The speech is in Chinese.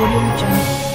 我愿意